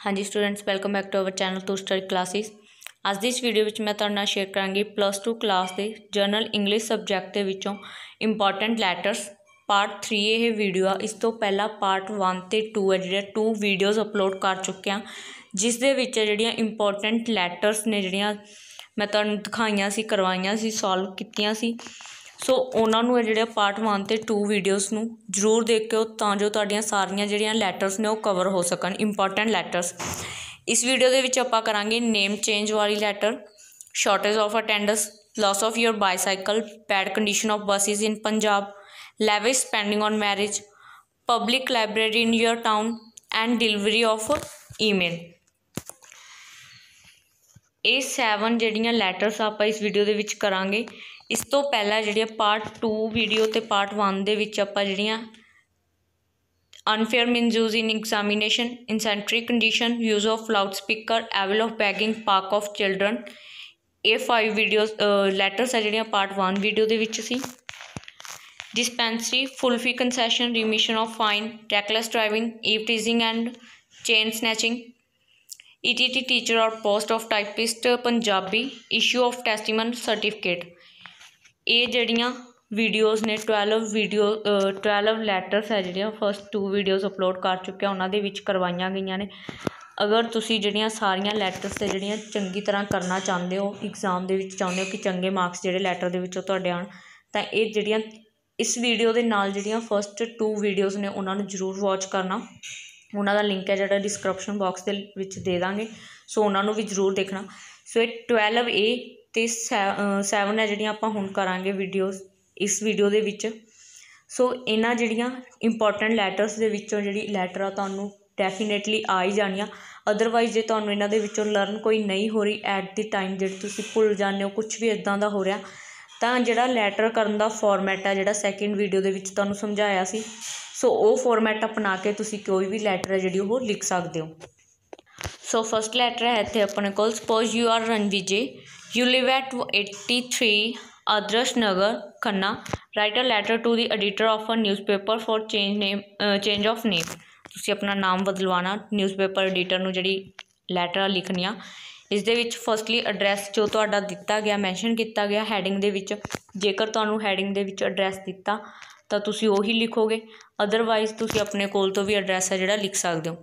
ਹਾਂਜੀ students welcome back to our channel to study classes ਅੱਜ ਦੀ ਇਸ ਵੀਡੀਓ ਵਿੱਚ ਮੈਂ ਤੁਹਾਡੇ ਨਾਲ ਸ਼ੇਅਰ ਕਰਾਂਗੀ ਪਲੱਸ 2 ਕਲਾਸ ਦੇ ਜਨਰਲ ਇੰਗਲਿਸ਼ ਸਬਜੈਕਟ ਦੇ ਵਿੱਚੋਂ ਇੰਪੋਰਟੈਂਟ ਲੈਟਰਸ ਪਾਰਟ 3 ਇਹ ਵੀਡੀਓ ਆ। ਇਸ ਤੋਂ ਪਹਿਲਾਂ ਪਾਰਟ 1 ਤੇ 2 ਹੈ ਜਿਹੜੇ ਟੂ ਵੀਡੀਓਜ਼ ਅਪਲੋਡ ਕਰ ਚੁੱਕੇ ਹਾਂ ਜਿਸ ਦੇ ਵਿੱਚ ਜਿਹੜੀਆਂ ਇੰਪੋਰਟੈਂਟ ਲੈਟਰਸ ਨੇ ਜਿਹੜੀਆਂ ਮੈਂ ਤੁਹਾਨੂੰ ਦਿਖਾਈਆਂ ਸੀ, ਕਰਵਾਈਆਂ ਸੀ ਸੋਲਵ ਕੀਤੀਆਂ ਸੀ। ਸੋ ਉਹਨਾਂ ਨੂੰ ਇਹ ਜਿਹੜੇ ਪਾਰਟ 1 ਤੇ 2 ਵੀਡੀਓਜ਼ ਨੂੰ ਜ਼ਰੂਰ ਦੇਖਿਓ ਤਾਂ ਜੋ ਤੁਹਾਡੀਆਂ ਸਾਰੀਆਂ ਜਿਹੜੀਆਂ ਲੈਟਰਸ ਨੇ ਉਹ ਕਵਰ ਹੋ ਸਕਣ ਇੰਪੋਰਟੈਂਟ ਲੈਟਰਸ ਇਸ ਵੀਡੀਓ ਦੇ ਵਿੱਚ ਆਪਾਂ ਕਰਾਂਗੇ ਨੇਮ ਚੇਂਜ ਵਾਲੀ letter shortage of attendance loss of your bicycle bad condition of buses in Punjab lavish spending on marriage, public library in your town, and delivery of email ਇਹ 7 ਜਿਹੜੀਆਂ letters ਆਪਾਂ ਇਸ video ਦੇ ਵਿੱਚ ਕਰਾਂਗੇ। ਇਸ ਤੋਂ ਪਹਿਲਾਂ ਜਿਹੜੀਆਂ ਪਾਰਟ 2 ਵੀਡੀਓ ਤੇ ਪਾਰਟ 1 ਦੇ ਵਿੱਚ ਆਪਾਂ ਜਿਹੜੀਆਂ unfair means use in examination insanitary condition use of loud speaker evil of begging park of children ਇਹ 5 ਵੀਡੀਓਜ਼ ਲੈਟਰਸ ਆ ਜਿਹੜੀਆਂ ਪਾਰਟ 1 ਵੀਡੀਓ ਦੇ ਵਿੱਚ ਸੀ dispensary full fee concession remission of fine reckless driving eve teasing and chain snatching ETT teacher or post of typist Punjabi issue of testimonial certificate ਇਹ ਜਿਹੜੀਆਂ videos ਨੇ 12 video 12 letters ਹੈ ਜਿਹੜੀਆਂ first two videos upload ਕਰ ਚੁੱਕਿਆ, ਉਹਨਾਂ ਦੇ ਵਿੱਚ ਕਰਵਾਈਆਂ ਗਈਆਂ ਨੇ। ਅਗਰ ਤੁਸੀਂ ਜਿਹੜੀਆਂ ਸਾਰੀਆਂ ਲੈਟਰਸ ਤੇ ਜਿਹੜੀਆਂ ਚੰਗੀ ਤਰ੍ਹਾਂ ਕਰਨਾ ਚਾਹੁੰਦੇ ਹੋ ਐਗਜ਼ਾਮ ਦੇ ਵਿੱਚ ਚਾਹੁੰਦੇ ਹੋ ਕਿ ਚੰਗੇ ਮਾਰਕਸ ਜਿਹੜੇ ਲੈਟਰ ਦੇ ਵਿੱਚੋਂ ਤੁਹਾਡੇ ਆਣ ਤਾਂ ਇਹ ਜਿਹੜੀਆਂ ਇਸ ਵੀਡੀਓ ਦੇ ਨਾਲ ਜਿਹੜੀਆਂ ਫਸਟ ਟੂ ਵੀਡੀਓਜ਼ ਨੇ, ਉਹਨਾਂ ਨੂੰ ਜ਼ਰੂਰ ਵਾਚ ਕਰਨਾ। ਉਹਨਾਂ ਦਾ ਲਿੰਕ ਹੈ ਜਿਹੜਾ ਡਿਸਕ੍ਰਿਪਸ਼ਨ ਬਾਕਸ ਦੇ ਵਿੱਚ ਦੇ ਦਾਂਗੇ। ਸੋ ਉਹਨਾਂ ਨੂੰ ਵੀ ਜ਼ਰੂਰ ਦੇਖਣਾ। ਸੋ ਇਹ 12 ਏ ਅਤੇ ਸੈ ਸੈਵਨ ਹੈ ਜਿਹੜੀਆਂ ਆਪਾਂ ਹੁਣ ਕਰਾਂਗੇ ਵੀਡੀਓਜ਼ ਇਸ ਵੀਡੀਓ ਦੇ ਵਿੱਚ। ਸੋ ਇਹਨਾਂ ਜਿਹੜੀਆਂ ਇੰਪੋਰਟੈਂਟ ਲੈਟਰਸ ਦੇ ਵਿੱਚੋਂ ਜਿਹੜੀ ਲੈਟਰ ਆ ਤੁਹਾਨੂੰ ਡੈਫੀਨੇਟਲੀ ਆ ਹੀ ਜਾਣੀਆਂ। ਅਦਰਵਾਈਜ਼ ਜੇ ਤੁਹਾਨੂੰ ਇਹਨਾਂ ਦੇ ਵਿੱਚੋਂ ਲਰਨ ਕੋਈ ਨਹੀਂ ਹੋ ਰਹੀ ਐਟ ਦੀ ਟਾਈਮ ਜਿਹੜੀ ਤੁਸੀਂ ਭੁੱਲ ਜਾਂਦੇ ਹੋ ਕੁਝ ਵੀ ਇਦਾਂ ਦਾ ਹੋ ਰਿਹਾ, ਤਾਂ ਜਿਹੜਾ ਲੈਟਰ ਕਰਨ ਦਾ ਫਾਰਮੈਟ ਆ, ਜਿਹੜਾ ਸੈਕਿੰਡ ਵੀਡੀਓ ਦੇ ਵਿੱਚ ਤੁਹਾਨੂੰ ਸਮਝਾਇਆ ਸੀ ਸੋ ਉਹ ਫਾਰਮੈਟ ਅਪਣਾ ਕੇ ਤੁਸੀਂ ਕੋਈ ਵੀ ਲੈਟਰ ਹੈ ਜਿਹੜੀ ਉਹ ਲਿਖ ਸਕਦੇ ਹੋ। ਸੋ ਫਸਟ ਲੈਟਰ ਹੈ ਇੱਥੇ ਆਪਣੇ ਕੋਲ suppose you are Ranvijay you live at 83 Adarsh Nagar Khanna write a letter to the editor of a newspaper for change name change of name ਤੁਸੀਂ ਆਪਣਾ ਨਾਮ ਬਦਲਵਾਣਾ ਨਿਊਜ਼ਪੇਪਰ ਐਡੀਟਰ ਨੂੰ ਜਿਹੜੀ ਲੈਟਰ ਲਿਖਣੀਆਂ ਇਸ ਦੇ ਵਿੱਚ ਫਸਟਲੀ ਐਡਰੈਸ ਜੋ ਤੁਹਾਡਾ ਦਿੱਤਾ ਗਿਆ ਮੈਂਸ਼ਨ ਕੀਤਾ ਗਿਆ ਹੈਡਿੰਗ ਦੇ ਵਿੱਚ, ਜੇਕਰ ਤੁਹਾਨੂੰ ਹੈਡਿੰਗ ਦੇ ਵਿੱਚ ਐਡਰੈਸ ਦਿੱਤਾ, ਤਾਂ ਤੁਸੀਂ ਉਹੀ ਲਿਖੋਗੇ। ਅਦਰਵਾਈਜ਼ ਤੁਸੀਂ ਆਪਣੇ ਕੋਲ ਤੋਂ ਵੀ ਐਡਰੈਸ ਹੈ ਜਿਹੜਾ ਲਿਖ ਸਕਦੇ ਹੋ।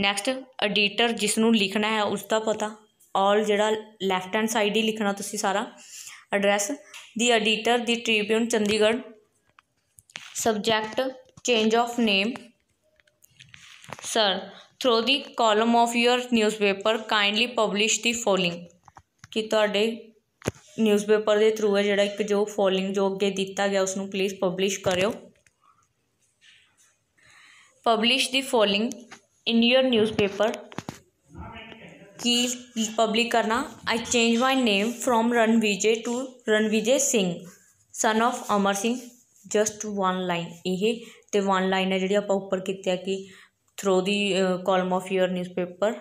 ਨੈਕਸਟ ਐਡੀਟਰ ਜਿਸ ਨੂੰ ਲਿਖਣਾ ਹੈ ਉਸ ਦਾ ਪਤਾ। ਔਲ ਜਿਹੜਾ ਲੈਫਟ ਹੈਂਡ ਸਾਈਡ ਹੀ ਲਿਖਣਾ ਤੁਸੀਂ ਸਾਰਾ address the editor the Tribune Chandigarh subject change of name sir through the column of your newspaper kindly publish the following ਕਿ ਤੁਹਾਡੇ ਨਿਊਜ਼ਪੇਪਰ ਦੇ ਥਰੂ ਹੈ ਜਿਹੜਾ ਇੱਕ ਜੋ ਫੋਲਿੰਗ ਜੋ ਅੱਗੇ ਦਿੱਤਾ ਗਿਆ ਉਸ ਨੂੰ ਪਲੀਜ਼ ਪਬਲਿਸ਼ ਕਰਿਓ। Publish the following in your newspaper की पब्लिक करना I change my name from Ranvijay to Ranvijay Singh son of Amar Singh just one line ਇਹ ਤੇ ਵਨ ਲਾਈਨ ਹੈ ਜਿਹੜੀ ਆਪਾਂ ਉੱਪਰ ਕੀਤੀ ਹੈ ਕਿ through the column of your newspaper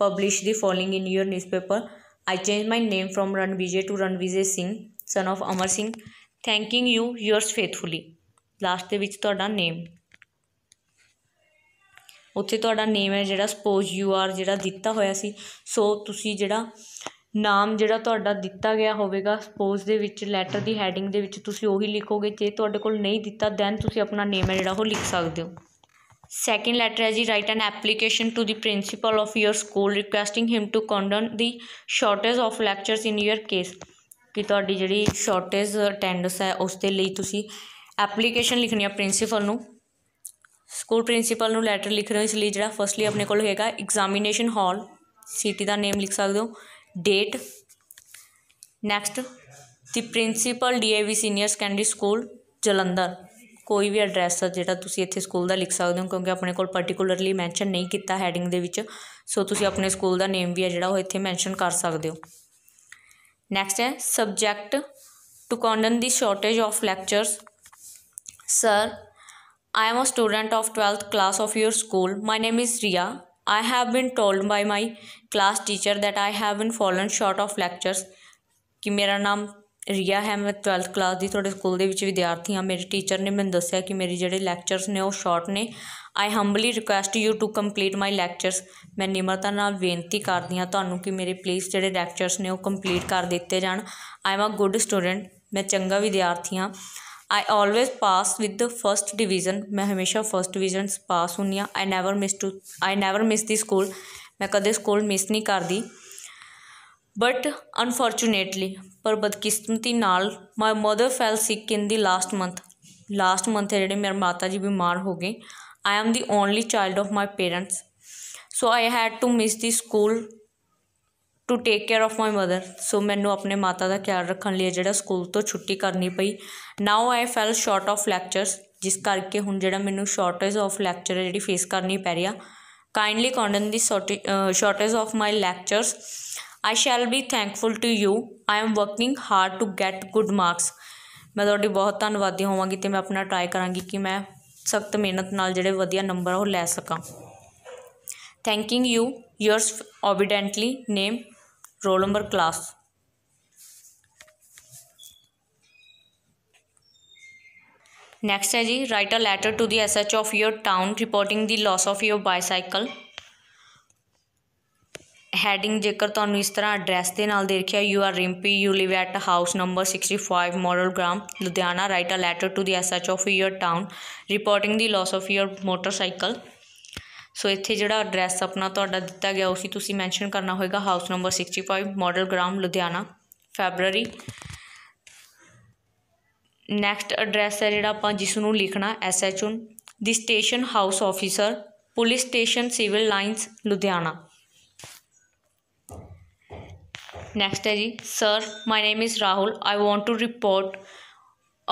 publish the following in your newspaper I change my name from Ranvijay to Ranvijay Singh son of Amar Singh thanking you yours faithfully last ਦੇ ਵਿੱਚ ਤੁਹਾਡਾ ਨੇਮ ਉੱਥੇ ਤੁਹਾਡਾ ਨੇਮ ਹੈ, ਜਿਹੜਾ ਸਪੋਜ਼ ਯੂ ਆਰ ਜਿਹੜਾ ਦਿੱਤਾ ਹੋਇਆ ਸੀ। ਸੋ ਤੁਸੀਂ ਜਿਹੜਾ ਨਾਮ ਜਿਹੜਾ ਤੁਹਾਡਾ ਦਿੱਤਾ ਗਿਆ ਹੋਵੇਗਾ ਸਪੋਜ਼ ਦੇ ਵਿੱਚ ਲੈਟਰ ਦੀ ਹੈਡਿੰਗ ਦੇ ਵਿੱਚ ਤੁਸੀਂ ਉਹੀ ਲਿਖੋਗੇ। ਜੇ ਤੁਹਾਡੇ ਕੋਲ ਨਹੀਂ ਦਿੱਤਾ ਦੈਨ ਤੁਸੀਂ ਆਪਣਾ ਨੇਮ ਹੈ ਜਿਹੜਾ ਉਹ ਲਿਖ ਸਕਦੇ ਹੋ। ਸੈਕਿੰਡ ਲੈਟਰ ਹੈ ਜੀ write an application to the principal of your school requesting him to condone the shortage of lectures in your case ਕਿ ਤੁਹਾਡੀ ਜਿਹੜੀ ਸ਼ਾਰਟੇਜ ਅਟੈਂਡੈਂਸ ਹੈ, ਉਸ ਦੇ ਲਈ ਤੁਸੀਂ ਐਪਲੀਕੇਸ਼ਨ ਲਿਖਣੀ ਹੈ ਪ੍ਰਿੰਸੀਪਲ ਨੂੰ। ਸਕੂਲ ਪ੍ਰਿੰਸੀਪਲ ਨੂੰ ਲੈਟਰ ਲਿਖ ਰਹੇ ਹੋ, ਇਸ ਲਈ ਜਿਹੜਾ ਫਸਟਲੀ ਆਪਣੇ ਕੋਲ ਹੋਏਗਾ ਐਗਜ਼ਾਮੀਨੇਸ਼ਨ ਹਾਲ ਸਿਟੀ ਦਾ ਨੇਮ ਲਿਖ ਸਕਦੇ ਹੋ date next the principal DAV senior secondary school Jalandhar. ਕੋਈ ਵੀ ਐਡਰੈਸ ਜਿਹੜਾ ਤੁਸੀਂ ਇੱਥੇ ਸਕੂਲ ਦਾ ਲਿਖ ਸਕਦੇ ਹੋ, ਕਿਉਂਕਿ ਆਪਣੇ ਕੋਲ ਪਾਰਟਿਕੂਲਰਲੀ ਮੈਂਸ਼ਨ ਨਹੀਂ ਕੀਤਾ ਹੈਡਿੰਗ ਦੇ ਵਿੱਚ ਸੋ ਤੁਸੀਂ ਆਪਣੇ ਸਕੂਲ ਦਾ ਨੇਮ ਵੀ ਹੈ ਜਿਹੜਾ ਉਹ ਇੱਥੇ ਮੈਂਸ਼ਨ ਕਰ ਸਕਦੇ ਹੋ। ਨੈਕਸਟ ਹੈ subject to condone the shortage of lectures sir I am a student of 12th class of your school. My name is Ria. I have been told by my class teacher that I have been fallen short of lectures. ਕਿ ਮੇਰਾ ਨਾਮ ਰੀਆ ਹੈ। ਮੈਂ 12th class ਦੀ ਤੁਹਾਡੇ school ਦੇ ਵਿੱਚ ਵਿਦਿਆਰਥੀ ਹਾਂ। ਮੇਰੇ ਟੀਚਰ ਨੇ ਮੈਨੂੰ ਦੱਸਿਆ ਕਿ ਮੇਰੇ ਜਿਹੜੇ ਲੈਕਚਰਸ ਨੇ ਉਹ ਸ਼ਾਰਟ ਨੇ। I humbly request you to complete my lectures ਮੈਂ ਨਿਮਰਤਾ ਨਾਲ ਬੇਨਤੀ ਕਰਦੀ ਹਾਂ ਤੁਹਾਨੂੰ ਕਿ ਮੇਰੇ ਪਲੀਜ਼ ਜਿਹੜੇ ਲੈਕਚਰਸ ਨੇ ਉਹ ਕੰਪਲੀਟ ਕਰ ਦਿੱਤੇ ਜਾਣ। I am a good student ਮੈਂ ਚੰਗਾ ਵਿਦਿਆਰਥੀ ਹਾਂ। I always pass with the first division ਮੈਂ ਹਮੇਸ਼ਾ ਫਸਟ ਡਿਵੀਜ਼ਨਸ ਪਾਸ ਹੁੰਦੀ ਹਾਂ I never miss to I never miss the school ਮੈਂ ਕਦੇ ਸਕੂਲ ਮਿਸ ਨਹੀਂ ਕਰਦੀ ਬਟ ਅਨਫੋਰਚੂਨੇਟਲੀ ਪਰ ਬਦਕਿਸਮਤੀ ਨਾਲ my mother fell sick in the last month last month ਹੈ ਜਿਹੜੇ ਮੇਰੇ ਮਾਤਾ ਜੀ ਬਿਮਾਰ ਹੋ ਗਏ I am the only child of my parents so I had to miss the school to take care of my mother so ਮੈਨੂੰ ਆਪਣੇ ਮਾਤਾ ਦਾ ਖਿਆਲ ਰੱਖਣ ਲਈ ਜਿਹੜਾ ਸਕੂਲ ਤੋਂ ਛੁੱਟੀ ਕਰਨੀ ਪਈ। Now I fell short of lectures ਜਿਸ ਕਰਕੇ ਹੁਣ ਜਿਹੜਾ ਮੈਨੂੰ ਸ਼ਾਰਟੇਜ ਆਫ ਲੈਕਚਰ ਹੈ ਜਿਹੜੀ ਫੇਸ ਕਰਨੀ ਪੈ ਰਹੀ ਆ। Kindly condone the shortage of my lectures I shall be thankful to you I am working hard to get good marks ਮੈਂ ਤੁਹਾਡੀ ਬਹੁਤ ਧੰਨਵਾਦੀ ਹੋਵਾਂਗੀ ਤੇ ਮੈਂ ਆਪਣਾ ਟਰਾਈ ਕਰਾਂਗੀ ਕਿ ਮੈਂ ਸਖਤ ਮਿਹਨਤ ਨਾਲ ਜਿਹੜੇ ਵਧੀਆ ਨੰਬਰ ਉਹ ਲੈ ਸਕਾਂ। Thanking you yours obediently name roll number class next ਹੈ ਜੀ write a letter to the SH of your town reporting the loss of your bicycle heading ਜੇਕਰ ਤੁਹਾਨੂੰ ਇਸ ਤਰ੍ਹਾਂ ਐਡਰੈਸ ਦੇ ਨਾਲ ਦੇ ਰੱਖਿਆ you are Rimpi you live at house number 65 Model Gram Ludhiana write a letter to the SH of your town reporting the loss of your motorcycle so ਇੱਥੇ ਜਿਹੜਾ ਐਡਰੈਸ ਆਪਣਾ ਤੁਹਾਡਾ ਦਿੱਤਾ ਗਿਆ ਉਸੇ ਤੁਸੀਂ ਮੈਂਸ਼ਨ ਕਰਨਾ ਹੋਏਗਾ house number 65 Model Gram Ludhiana February next address ਹੈ ਜਿਹੜਾ ਆਪਾਂ ਜਿਸ ਨੂੰ ਲਿਖਣਾ S H O the station house officer police station Civil Lines Ludhiana. Next ਹੈ ਜੀ sir my name is Rahul I want to report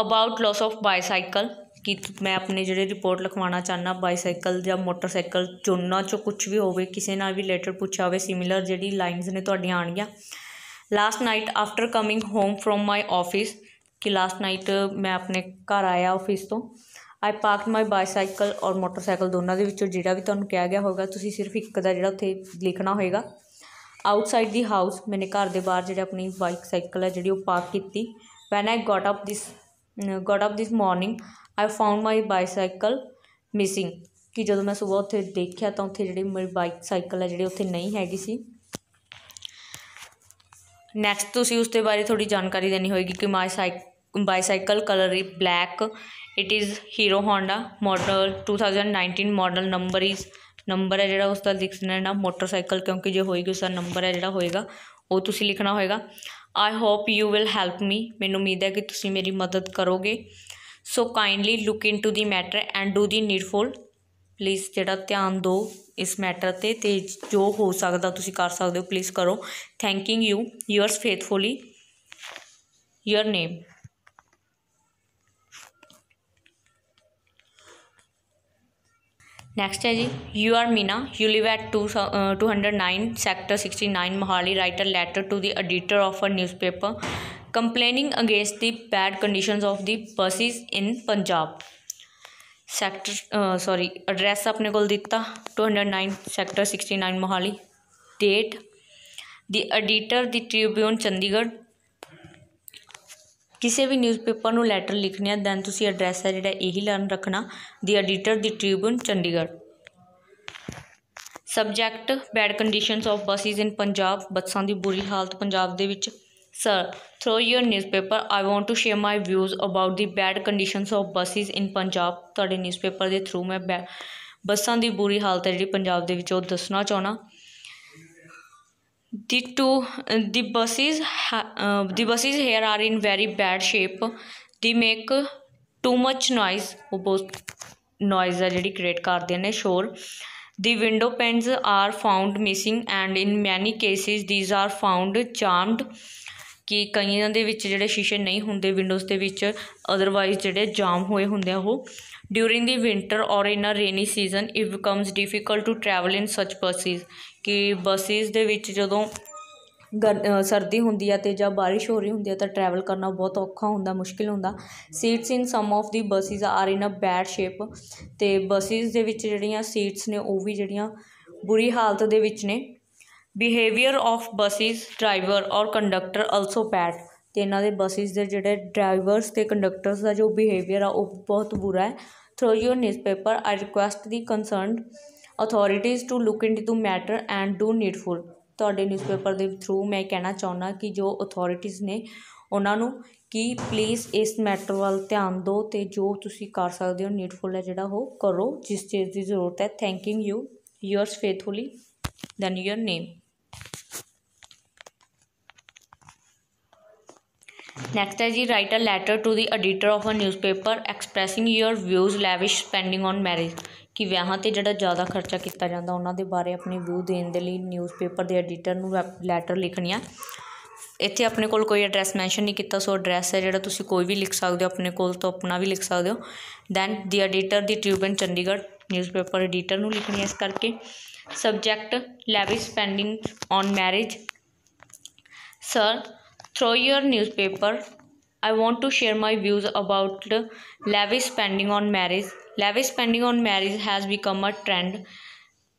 about loss of bicycle ਕਿ ਮੈਂ ਆਪਣੇ ਜਿਹੜੇ ਰਿਪੋਰਟ ਲਿਖਵਾਉਣਾ ਚਾਹੁੰਦਾ ਬਾਈਸਾਈਕਲ ਜਾਂ ਮੋਟਰਸਾਈਕਲ ਚੋਨਾਂ ਚੋਂ ਕੁਝ ਵੀ ਹੋਵੇ, ਕਿਸੇ ਨਾਲ ਵੀ ਰਿਲੇਟਡ ਪੁੱਛਿਆ ਹੋਵੇ ਸਿਮਿਲਰ ਜਿਹੜੀ ਲਾਈਨਸ ਨੇ ਤੁਹਾਡੀਆਂ ਆਣਗੀਆਂ last night after coming home from my office ਕਿ ਲਾਸਟ ਨਾਈਟ ਮੈਂ ਆਪਣੇ ਘਰ ਆਇਆ ਆਫਿਸ ਤੋਂ ਆਈ ਪਾਰਕਡ ਮਾਈ ਬਾਈਸਾਈਕਲ ਔਰ ਮੋਟਰਸਾਈਕਲ ਦੋਨਾਂ ਦੇ ਵਿੱਚੋਂ ਜਿਹੜਾ ਵੀ ਤੁਹਾਨੂੰ ਕਿਹਾ ਗਿਆ ਹੋਗਾ ਤੁਸੀਂ ਸਿਰਫ ਇੱਕ ਦਾ ਜਿਹੜਾ ਉੱਥੇ ਲਿਖਣਾ ਹੋਏਗਾ। ਆਊਟਸਾਈਡ ਦੀ ਹਾਊਸ ਮੈਨੇ ਘਰ ਦੇ ਬਾਹਰ ਜਿਹੜੇ ਆਪਣੀ ਬਾਈਕ ਸਾਈਕਲ ਹੈ ਜਿਹੜੀ ਉਹ ਪਾਰਕ ਕੀਤੀ। When I got up this got up this morning I found my bicycle missing ਕਿ ਜਦੋਂ ਮੈਂ ਸਵੇਰ ਉੱਥੇ ਦੇਖਿਆ ਤਾਂ ਉੱਥੇ ਜਿਹੜੀ ਮੇਰੀ ਬਾਈਕ ਸਾਈਕਲ ਹੈ, ਜਿਹੜੀ ਉੱਥੇ ਨਹੀਂ ਹੈਗੀ ਸੀ। ਨੈਕਸਟ ਤੁਸੀਂ ਉਸ ਦੇ ਬਾਰੇ ਥੋੜੀ ਜਾਣਕਾਰੀ ਦੇਣੀ ਹੋਏਗੀ ਕਿ my cyc bicycle colour is black it is Hero Honda model 2019 model number is number ਹੈ ਜਿਹੜਾ ਉਸ ਦਾ ਲਿਖਣਾ ਹੈ ਨਾ ਮੋਟਰਸਾਈਕਲ ਕਿਉਂਕਿ ਜੇ ਹੋਏਗੀ ਉਸ ਦਾ ਨੰਬਰ ਹੈ ਜਿਹੜਾ ਹੋਏਗਾ, ਉਹ ਤੁਸੀਂ ਲਿਖਣਾ ਹੋਏਗਾ। I hope you will help me ਮੈਨੂੰ ਉਮੀਦ ਹੈ ਕਿ ਤੁਸੀਂ ਮੇਰੀ ਮਦਦ ਕਰੋਗੇ। So kindly look into the matter and do the needful please ਜਿਹੜਾ ਧਿਆਨ ਦਿਓ ਇਸ ਮੈਟਰ ਤੇ ਤੇ ਜੋ ਹੋ ਸਕਦਾ ਤੁਸੀਂ ਕਰ ਸਕਦੇ ਹੋ ਪਲੀਜ਼ ਕਰੋ। Thanking you yours faithfully your name next ਹੈ ਜੀ you are Meena you live at 209 sector 69 Mohali write a letter to the editor of a newspaper complaining against the bad conditions of the buses in Punjab sector sorry address ਆਪਣੇ ਕੋਲ ਦਿੱਤਾ 209 sector 69 Mohali date the editor the Tribune Chandigarh ਕਿਸੇ ਵੀ newspaper ਨੂੰ letter ਲਿਖਣੀ ਆ then ਤੁਸੀਂ address ਹੈ ਜਿਹੜਾ ਇਹੀ ਲਰਨ ਰੱਖਣਾ the editor the Tribune Chandigarh. Subject bad conditions of buses in Punjab ਬੱਸਾਂ ਦੀ ਬੁਰੀ ਹਾਲਤ ਪੰਜਾਬ ਦੇ ਵਿੱਚ। Sir through your newspaper I want to share my views about the bad conditions of buses in Punjab ਤੁਹਾਡੇ newspaper ਦੇ through ਮੈਂ ਬੱਸਾਂ ਦੀ ਬੁਰੀ ਹਾਲਤ ਹੈ ਜਿਹੜੀ ਪੰਜਾਬ ਦੇ ਵਿੱਚ, ਉਹ ਦੱਸਣਾ ਚਾਹਣਾ the two uh, the buses uh, the buses here are in very bad shape. They make too much noise. Both noise already create करते हैं शोर। The window pens are found missing and in many cases these are found charmed. ਕਿ ਕਈਆਂ ਦੇ ਵਿੱਚ ਜਿਹੜੇ ਸ਼ੀਸ਼ੇ ਨਹੀਂ ਹੁੰਦੇ ਵਿੰਡੋਜ਼ ਦੇ ਵਿੱਚ ਅਦਰਵਾਈਜ਼ ਜਿਹੜੇ ਜਾਮ ਹੋਏ ਹੁੰਦੇ ਆ ਉਹ। During the winter or in a rainy season it becomes difficult to travel in such buses ਕਿ ਬੱਸਿਸ ਦੇ ਵਿੱਚ ਜਦੋਂ ਸਰਦੀ ਹੁੰਦੀ ਆ ਅਤੇ ਜਾਂ ਬਾਰਿਸ਼ ਹੋ ਰਹੀ ਹੁੰਦੀ ਆ ਤਾਂ ਟਰੈਵਲ ਕਰਨਾ ਬਹੁਤ ਔਖਾ ਹੁੰਦਾ, ਮੁਸ਼ਕਿਲ ਹੁੰਦਾ। Seats in some of the buses are in a bad shape ਅਤੇ ਬੱਸਿਸ ਦੇ ਵਿੱਚ ਜਿਹੜੀਆਂ ਸੀਟਸ ਨੇ ਉਹ ਵੀ ਜਿਹੜੀਆਂ ਬੁਰੀ ਹਾਲਤ ਦੇ ਵਿੱਚ ਨੇ। Behaviour of buses driver or conductor also bad ਅਤੇ ਇਹਨਾਂ ਦੇ ਬੱਸਿਸ ਦੇ ਜਿਹੜੇ ਡਰਾਈਵਰਸ ਅਤੇ ਕੰਡਕਟਰਸ ਦਾ ਜੋ ਬਿਹੇਵੀਅਰ ਆ, ਉਹ ਬਹੁਤ ਬੁਰਾ ਹੈ। Through your newspaper I request the concerned authorities to look in into matter and do needful ਤੁਹਾਡੇ ਨਿਊਜ਼ਪੇਪਰ ਦੇ ਥਰੂ ਮੈਂ ਕਹਿਣਾ ਚਾਹੁੰਦਾ ਕਿ ਜੋ ਅਥਾਰਟੀਜ਼ ਨੇ ਉਹਨਾਂ ਨੂੰ ਕਿ ਪਲੀਜ਼ ਇਸ ਮੈਟਰ ਵੱਲ ਧਿਆਨ ਦਿਓ ਅਤੇ ਜੋ ਤੁਸੀਂ ਕਰ ਸਕਦੇ ਹੋ ਨੀਡਫੁਲ ਹੈ ਜਿਹੜਾ ਉਹ ਕਰੋ, ਜਿਸ ਚੀਜ਼ ਦੀ ਜ਼ਰੂਰਤ ਹੈ। Thanking you yours faithfully then your name next ਹੈ ਜੀ, write a letter to the editor of a newspaper expressing your views lavish spending on marriage. ਕਿ ਵਿਆਹਾਂ ਤੇ ਜਿਹੜਾ ਜ਼ਿਆਦਾ ਖਰਚਾ ਕੀਤਾ ਜਾਂਦਾ, ਉਹਨਾਂ ਦੇ ਬਾਰੇ ਆਪਣੀ ਵਿਊ ਦੇਣ ਦੇ ਲਈ ਨਿਊਜ਼ਪੇਪਰ ਦੇ ਐਡੀਟਰ ਨੂੰ ਲੈਟਰ ਲਿਖਣੀ ਆ। ਇੱਥੇ ਆਪਣੇ ਕੋਲ ਕੋਈ ਐਡਰੈਸ ਮੈਂਸ਼ਨ ਨਹੀਂ ਕੀਤਾ ਸੋ ਐਡਰੈਸ ਹੈ ਜਿਹੜਾ ਤੁਸੀਂ ਕੋਈ ਵੀ ਲਿਖ ਸਕਦੇ ਹੋ, ਆਪਣੇ ਕੋਲ ਤੋਂ ਆਪਣਾ ਵੀ ਲਿਖ ਸਕਦੇ ਹੋ। Then the editor the Tribune Chandigarh newspaper editor ਨੂੰ ਲਿਖਣੀ ਇਸ ਕਰਕੇ। Subject lavish spending on marriage sir through your newspaper I want to share my views about lavish spending on marriage. Lavish spending on marriage has become a trend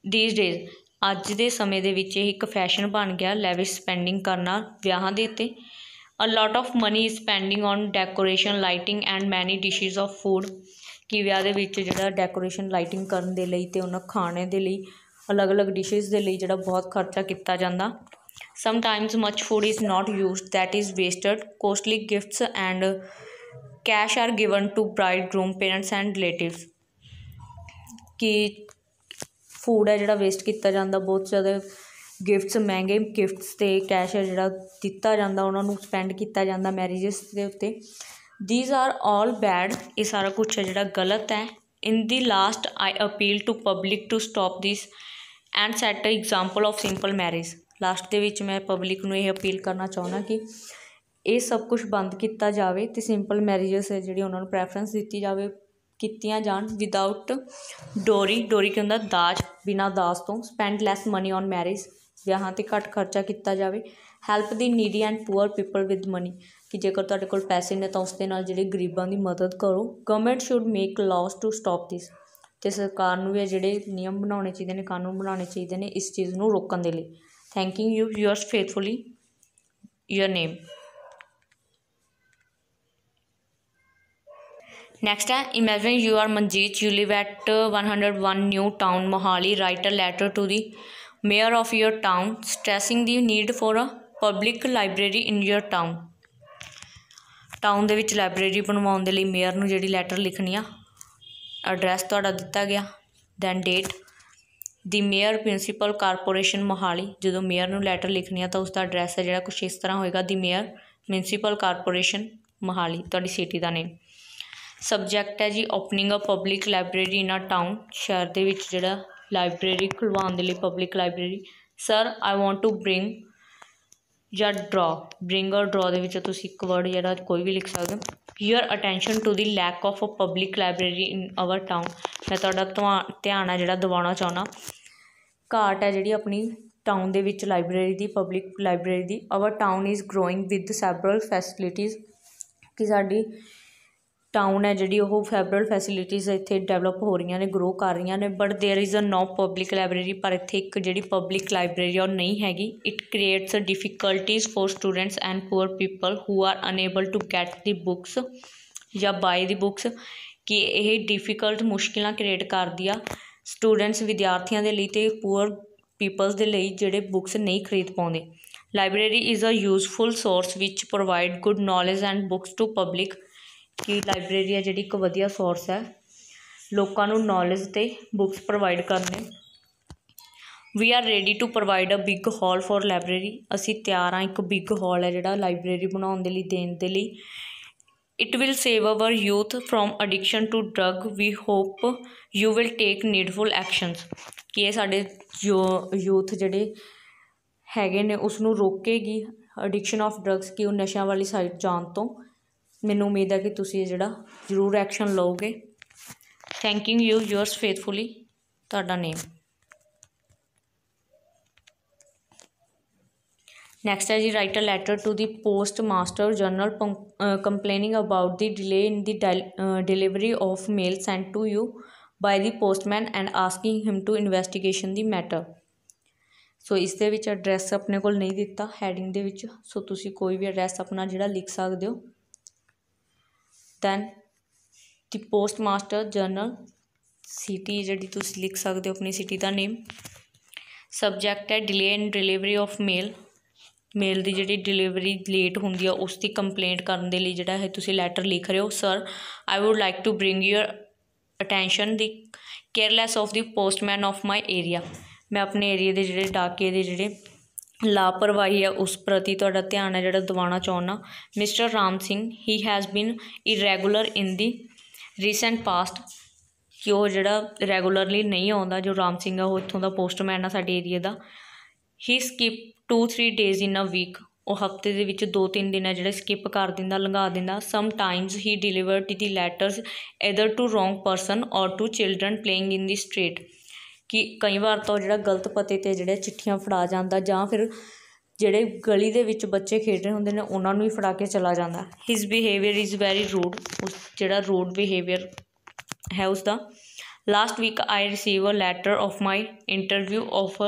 these days. ਅੱਜ ਦੇ ਸਮੇਂ ਦੇ ਵਿੱਚ ਇਹ ਇੱਕ ਫੈਸ਼ਨ ਬਣ ਗਿਆ lavish spending ਕਰਨਾ ਵਿਆਹਾਂ ਦੇ ਉੱਤੇ a lot of money is spending on decoration lighting and many dishes of food ਕਿ ਵਿਆਹ ਦੇ ਵਿੱਚ ਜਿਹੜਾ ਡੈਕੋਰੇਸ਼ਨ ਲਾਈਟਿੰਗ ਕਰਨ ਦੇ ਲਈ ਤੇ ਉਹਨਾਂ ਖਾਣੇ ਦੇ ਲਈ, ਅਲੱਗ-ਅਲੱਗ ਡਿਸ਼ਿਸ ਦੇ ਲਈ ਜਿਹੜਾ ਬਹੁਤ ਖਰਚਾ ਕੀਤਾ ਜਾਂਦਾ sometimes much food is not used that is wasted costly gifts and cash are given to bride groom parents and relatives ਕਿ ਫੂਡ ਹੈ ਜਿਹੜਾ ਵੇਸਟ ਕੀਤਾ ਜਾਂਦਾ ਬਹੁਤ ਜ਼ਿਆਦਾ ਗਿਫਟਸ ਮਹਿੰਗੇ ਗਿਫਟਸ ਤੇ ਕੈਸ਼ ਹੈ ਜਿਹੜਾ ਦਿੱਤਾ ਜਾਂਦਾ ਉਹਨਾਂ ਨੂੰ ਸਪੈਂਡ ਕੀਤਾ ਜਾਂਦਾ ਮੈਰਿਜਸ ਦੇ ਉੱਤੇ ਥੀਸ ਆਰ ਆਲ ਬੈਡ ਇਹ ਸਾਰਾ ਕੁਝ ਹੈ ਜਿਹੜਾ ਗਲਤ ਹੈ in the last I appeal to public to stop this and set a example of simple marriage last ਦੇ ਵਿੱਚ ਮੈਂ ਪਬਲਿਕ ਨੂੰ ਇਹ ਅਪੀਲ ਕਰਨਾ ਚਾਹੁੰਦਾ ਕਿ ਇਹ ਸਭ ਕੁਝ ਬੰਦ ਕੀਤਾ ਜਾਵੇ ਅਤੇ ਸਿੰਪਲ ਮੈਰਿਜਸ ਹੈ ਜਿਹੜੀ ਉਹਨਾਂ ਨੂੰ ਪ੍ਰੈਫਰੈਂਸ ਦਿੱਤੀ ਜਾਵੇ, ਕੀਤੀਆਂ ਜਾਣ ਵਿਦਆਊਟ ਡੋਰੀ ਡੋਰੀ ਕੀ ਹੁੰਦਾ ਦਾਜ, ਬਿਨਾਂ ਦਾਜ ਤੋਂ spend less money on marriage ਵਿਆਹਾਂ ਤੇ ਘੱਟ ਖਰਚਾ ਕੀਤਾ ਜਾਵੇ help the needy and poor people with money ਕਿ ਜੇਕਰ ਤੁਹਾਡੇ ਕੋਲ ਪੈਸੇ ਨੇ ਤਾਂ ਉਸ ਦੇ ਨਾਲ ਜਿਹੜੇ ਗਰੀਬਾਂ ਦੀ ਮਦਦ ਕਰੋ government should make laws to stop this ਤੇ ਸਰਕਾਰ ਨੂੰ ਵੀ ਜਿਹੜੇ ਨਿਯਮ ਬਣਾਉਣੇ ਚਾਹੀਦੇ ਨੇ, ਕਾਨੂੰਨ ਬਣਾਉਣੇ ਚਾਹੀਦੇ ਨੇ ਇਸ ਚੀਜ਼ ਨੂੰ ਰੋਕਣ ਦੇ ਲਈ। Thanking you yours faithfully your name Next ਹੈ imagine you are Manjeet you live at 101 New Town Mohali write a letter to the mayor of your town stressing the need for a public library in your town town ਦੇ ਵਿੱਚ library ਬਣਵਾਉਣ ਦੇ ਲਈ mayor ਨੂੰ ਜਿਹੜੀ letter ਲਿਖਣੀ ਆ address ਤੁਹਾਡਾ ਦਿੱਤਾ ਗਿਆ then date the mayor principal corporation Mohali. ਜਦੋਂ ਮੇਅਰ ਨੂੰ ਲੈਟਰ ਲਿਖਣੀ ਆ ਤਾਂ ਉਸ ਦਾ ਐਡਰੈਸ ਹੈ ਜਿਹੜਾ ਕੁਛ ਇਸ ਤਰ੍ਹਾਂ ਹੋਏਗਾ, the mayor municipal corporation Mohali ਤੁਹਾਡੀ ਸਿਟੀ ਦਾ ਨੇਮ ਸਬਜੈਕਟ ਹੈ ਜੀ opening a public library in a town ਸ਼ਹਿਰ ਦੇ ਵਿੱਚ ਜਿਹੜਾ ਲਾਇਬ੍ਰੇਰੀ ਖੁਲਵਾਉਣ ਦੇ ਲਈ public library sir I want to bring ਜਾਂ ਡਰਾ ਬ੍ਰਿੰਗ ਔਰ ਡਰਾ ਦੇ ਵਿੱਚ ਤੁਸੀਂ ਇੱਕ ਵਰਡ ਜਿਹੜਾ ਕੋਈ ਵੀ ਲਿਖ ਸਕਦੇ ਹੋ। Your attention to the lack of a public library in our town ਮੈਂ ਤੁਹਾਡਾ ਧਿਆਨ ਹੈ ਜਿਹੜਾ ਦਿਵਾਉਣਾ ਚਾਹੁੰਦਾ। ਘਾਟ ਹੈ ਜਿਹੜੀ ਆਪਣੀ ਟਾਊਨ ਦੇ ਵਿੱਚ ਲਾਇਬ੍ਰੇਰੀ ਦੀ public library the. Our town is growing with several facilities ਕਿ ਸਾਡੀ ਟਾਊਨ ਹੈ ਜਿਹੜੀ ਉਹ ਫੈਬਰਲ ਫੈਸਿਲਿਟੀਜ਼ ਇੱਥੇ ਡਿਵੈਲਪ ਹੋ ਰਹੀਆਂ ਨੇ ਗਰੋ ਕਰ ਰਹੀਆਂ ਨੇ but there is a no public library ਪਰ ਇੱਥੇ ਇੱਕ ਜਿਹੜੀ ਪਬਲਿਕ ਲਾਇਬ੍ਰੇਰੀ ਉਹ ਨਹੀਂ ਹੈਗੀ। It creates difficulties for students and poor people who are unable to get the books ਜਾਂ ਬਾਏ ਦੀ ਬੁੱਕਸ ਕਿ ਇਹ ਡਿਫਿਕਲਟ ਮੁਸ਼ਕਿਲਾਂ ਕ੍ਰੀਏਟ ਕਰਦੀ ਆ ਸਟੂਡੈਂਟਸ ਵਿਦਿਆਰਥੀਆਂ ਦੇ ਲਈ ਤੇ ਪੂਅਰ ਪੀਪਲਸ ਦੇ ਲਈ ਜਿਹੜੇ ਬੁੱਕਸ ਨਹੀਂ ਖਰੀਦ ਪਾਉਂਦੇ। Library is a useful source which provide good knowledge and books to public ਕਿ ਲਾਇਬ੍ਰੇਰੀ ਹੈ ਜਿਹੜੀ ਇੱਕ ਵਧੀਆ ਸੋਰਸ ਹੈ। ਲੋਕਾਂ ਨੂੰ ਨੌਲੇਜ ਤੇ ਬੁੱਕਸ ਪ੍ਰੋਵਾਈਡ ਕਰਨੇ। We are ready to provide a big hall for library ਅਸੀਂ ਤਿਆਰ ਹਾਂ ਇੱਕ ਬਿਗ ਹਾਲ ਹੈ ਜਿਹੜਾ ਲਾਇਬ੍ਰੇਰੀ ਬਣਾਉਣ ਦੇ ਲਈ, ਦੇਣ ਦੇ ਲਈ। It will save our youth from addiction to drug we hope you will take needful actions ਕਿ ਇਹ ਸਾਡੇ ਜੋ ਯੂਥ ਜਿਹੜੇ ਹੈਗੇ ਨੇ ਉਸ ਨੂੰ ਰੋਕੇਗੀ ਐਡਿਕਸ਼ਨ ਆਫ ਡਰੱਗਸ ਕਿ ਉਹ ਨਸ਼ਿਆਂ ਵਾਲੀ ਸਾਈਡ ਜਾਣ ਤੋਂ। ਮੈਨੂੰ ਉਮੀਦ ਹੈ ਕਿ ਤੁਸੀਂ ਇਹ ਜਿਹੜਾ ਜ਼ਰੂਰ ਐਕਸ਼ਨ ਲਓਗੇ। ਥੈਂਕਿੰਗ ਯੂ ਯੂਅਰਸ ਫੇਥਫੁਲੀ ਤੁਹਾਡਾ ਨੇਮ ਨੈਕਸਟ ਹੈ ਜੀ write a letter to the post master general complaining about the delay in the delivery of mail sent to you by the postman and asking him to investigation the matter so ਇਸ ਦੇ ਵਿੱਚ address ਆਪਣੇ ਕੋਲ ਨਹੀਂ ਦਿੱਤਾ heading ਦੇ ਵਿੱਚ। ਸੋ ਤੁਸੀਂ ਕੋਈ ਵੀ ਐਡਰੈਸ ਆਪਣਾ ਜਿਹੜਾ ਲਿਖ ਸਕਦੇ ਹੋ। Then the post master general city ਜਿਹੜੀ ਤੁਸੀਂ ਲਿਖ ਸਕਦੇ ਹੋ ਆਪਣੀ ਸਿਟੀ ਦਾ ਨੇਮ ਸਬਜੈਕਟ ਹੈ delay in delivery of mail mail ਦੀ ਜਿਹੜੀ ਡਿਲੀਵਰੀ ਲੇਟ ਹੁੰਦੀ ਆ, ਉਸ ਦੀ ਕੰਪਲੇਂਟ ਕਰਨ ਦੇ ਲਈ ਜਿਹੜਾ ਹੈ ਤੁਸੀਂ ਲੈਟਰ ਲਿਖ ਰਹੇ ਹੋ। Sir I would like to bring your attention the careless of the postman of my area ਮੈਂ ਆਪਣੇ ਏਰੀਆ ਦੇ ਜਿਹੜੇ ਡਾਕੇ ਦੇ ਜਿਹੜੇ ਲਾਪਰਵਾਹੀ ਹੈ ਉਸ ਪ੍ਰਤੀ ਤੁਹਾਡਾ ਧਿਆਨ ਹੈ ਜਿਹੜਾ ਦਿਵਾਉਣਾ ਚਾਹੁੰਦਾ। Mister Ram Singh he has been irregular in the recent past ਕਿ ਉਹ ਜਿਹੜਾ ਰੈਗੂਲਰਲੀ ਨਹੀਂ ਆਉਂਦਾ, ਜੋ ਰਾਮ ਸਿੰਘ ਆ, ਉਹ ਇੱਥੋਂ ਦਾ ਪੋਸਟਮੈਨ ਆ ਸਾਡੇ area the. He skip 2-3 days in a week ਉਹ ਹਫ਼ਤੇ ਦੇ ਵਿੱਚ 2-3 ਦਿਨ ਹੈ ਜਿਹੜੇ ਸਕਿਪ ਕਰ ਦਿੰਦਾ, ਲੰਘਾ ਦਿੰਦਾ। Sometimes he delivered the letters either to wrong person or to children playing in the street ਕਿ ਕਈ ਵਾਰ ਤਾਂ ਉਹ ਜਿਹੜਾ ਗਲਤ ਪਤੇ ਤੇ ਜਿਹੜੇ ਚਿੱਠੀਆਂ ਫੜਾ ਜਾਂਦਾ ਜਾਂ ਫਿਰ ਜਿਹੜੇ ਗਲੀ ਦੇ ਵਿੱਚ ਬੱਚੇ ਖੇਡ ਰਹੇ ਹੁੰਦੇ ਨੇ, ਉਹਨਾਂ ਨੂੰ ਹੀ ਫੜਾ ਕੇ ਚਲਾ ਜਾਂਦਾ। His behaviour is very rude ਉਸ ਜਿਹੜਾ ਰੂਡ ਬਿਹੇਵੀਅਰ ਹੈ ਉਸਦਾ। Last week I receive a letter of my interview of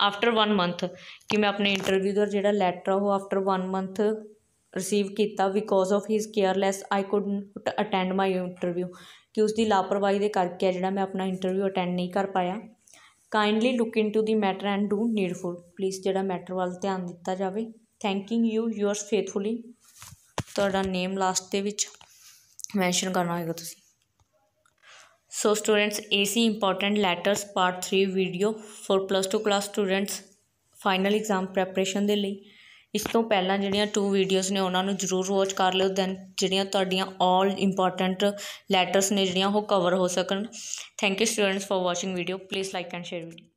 after 1 month ਕਿ ਮੈਂ ਆਪਣੇ ਇੰਟਰਵਿਊ ਦਾ ਜਿਹੜਾ ਲੈਟਰ ਉਹ ਆਫਟਰ 1 ਮੰਥ ਰਿਸੀਵ ਕੀਤਾ because of his careless I could attend my interview ਕਿ ਉਸ ਦੀ ਲਾਪਰਵਾਹੀ ਦੇ ਕਰਕੇ ਜਿਹੜਾ ਮੈਂ ਆਪਣਾ ਇੰਟਰਵਿਊ ਅਟੈਂਡ ਨਹੀਂ ਕਰ ਪਾਇਆ। Kindly look into the matter and do needful please ਜਿਹੜਾ ਮੈਟਰ ਵੱਲ ਧਿਆਨ ਦਿੱਤਾ ਜਾਵੇ। ਥੈਂਕਿੰਗ ਯੂ ਯੂਅਰਸ ਫੇਥਫੁਲੀ ਤੁਹਾਡਾ ਨੇਮ ਲਾਸਟ ਦੇ ਵਿੱਚ ਮੈਂਸ਼ਨ ਕਰਨਾ ਹੋਏਗਾ ਤੁਸੀਂ। So, students, ac important letters part 3 video for plus 2 class students final exam preparation ਦੇ ਲਈ। ਇਸ ਤੋਂ ਪਹਿਲਾਂ ਜਿਹੜੀਆਂ ਟੂ ਵੀਡੀਓਜ਼ ਨੇ ਉਹਨਾਂ ਨੂੰ ਜ਼ਰੂਰ ਵੋਚ ਕਰ ਲਿਓ ਦੈਨ ਜਿਹੜੀਆਂ ਤੁਹਾਡੀਆਂ ਆਲ ਇੰਪੋਰਟੈਂਟ ਲੈਟਰਸ ਨੇ ਜਿਹੜੀਆਂ ਉਹ ਕਵਰ ਹੋ ਸਕਣ। Thank you students for watching video please like and share video